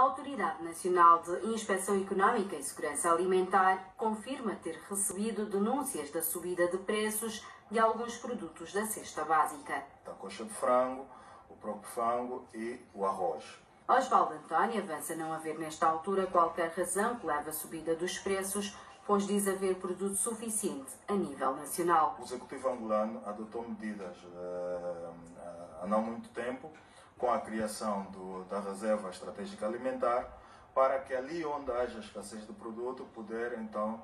A Autoridade Nacional de Inspeção Económica e Segurança Alimentar confirma ter recebido denúncias da subida de preços de alguns produtos da cesta básica. A coxa de frango, o próprio frango e o arroz. Osvaldo António avança não haver nesta altura qualquer razão que leve à subida dos preços, pois diz haver produto suficiente a nível nacional. O Executivo angolano adotou medidas uh, há não muito tempo com a criação do, da reserva estratégica alimentar para que ali onde haja escassez de produto poder então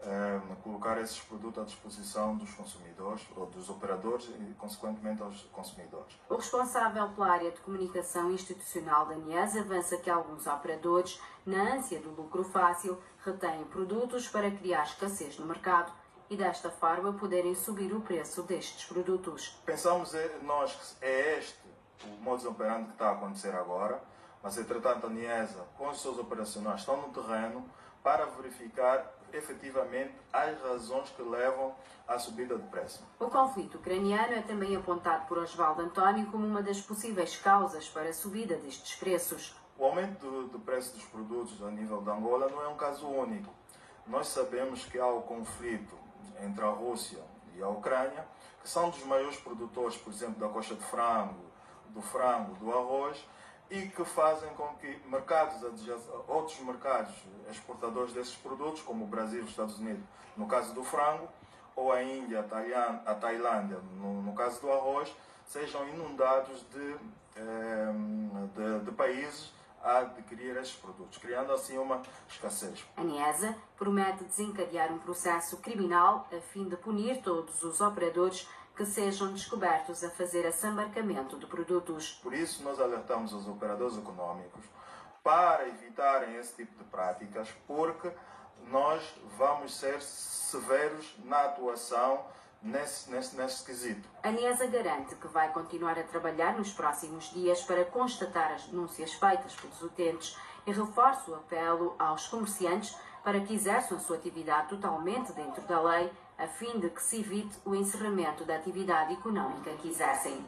eh, colocar esses produtos à disposição dos consumidores ou dos operadores e consequentemente aos consumidores. O responsável pela área de comunicação institucional da NIES avança que alguns operadores, na ânsia do lucro fácil, retêm produtos para criar escassez no mercado e desta forma poderem subir o preço destes produtos. Pensamos eh, nós que é este o modus operandi que está a acontecer agora, mas entretanto a NIESA, com os seus operacionais, estão no terreno para verificar efetivamente as razões que levam à subida de preço. O conflito ucraniano é também apontado por Osvaldo António como uma das possíveis causas para a subida destes preços. O aumento do, do preço dos produtos a nível de Angola não é um caso único. Nós sabemos que há o conflito entre a Rússia e a Ucrânia, que são dos maiores produtores, por exemplo, da coxa de frango, do frango, do arroz e que fazem com que mercados, outros mercados exportadores desses produtos, como o Brasil e os Estados Unidos, no caso do frango, ou a Índia, a Tailândia, no, no caso do arroz, sejam inundados de, eh, de, de países a adquirir esses produtos, criando assim uma escassez. A NIESA promete desencadear um processo criminal a fim de punir todos os operadores que sejam descobertos a fazer assambarcamento de produtos. Por isso, nós alertamos os operadores econômicos para evitarem esse tipo de práticas, porque nós vamos ser severos na atuação nesse, nesse, nesse quesito. A NIESA garante que vai continuar a trabalhar nos próximos dias para constatar as denúncias feitas pelos utentes e reforça o apelo aos comerciantes para que exerçam sua atividade totalmente dentro da lei a fim de que se evite o encerramento da atividade económica que exercem.